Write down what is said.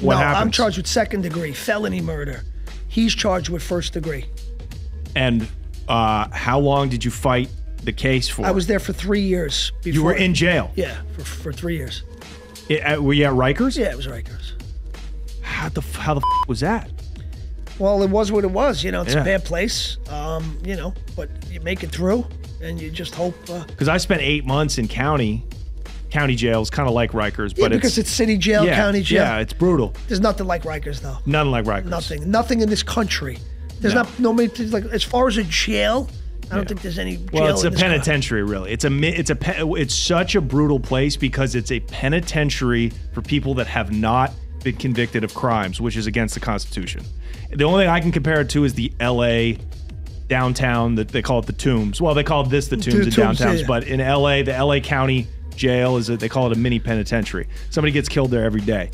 What no, happens? I'm charged with second degree felony murder. He's charged with first degree. And uh, how long did you fight the case for? I was there for three years. Before, You were in jail. Yeah, for, for three years. I- uh, were you at Rikers? Yeah, it was Rikers. How the how the f- was that? Well, it was what it was. You know, it's Yeah. a bad place. Um, you know, but you make it through, and you just hope. Uh, Because I spent eight months in county, county jails, kind of like Rikers, yeah, but because it's, city jail, yeah, county jail. Yeah, it's brutal. There's nothing like Rikers, though. Nothing like Rikers. Nothing. Nothing in this country. There's No. not nobody like as far as a jail. I don't think there's any. Jail Well, it's a country. penitentiary, really. It's a it's a it's such a brutal place because it's a penitentiary for people that have not been convicted of crimes, which is against the Constitution. The only thing I can compare it to is the L.A. downtown that they call it the Tombs. Well, they call this the Tombs in Tombs, downtowns, yeah. but in L.A. the L.A. County Jail is a, they call it a mini penitentiary. Somebody gets killed there every day.